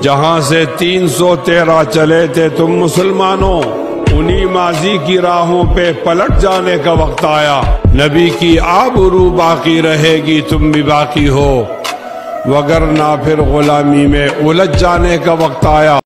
जहाँ से तीन सौ तेरह चले थे तुम मुसलमानों, उन्हीं माजी की राहों पे पलट जाने का वक्त आया। नबी की आबरू बाकी रहेगी, तुम भी बाकी हो। वगर ना फिर गुलामी में उलझ जाने का वक्त आया।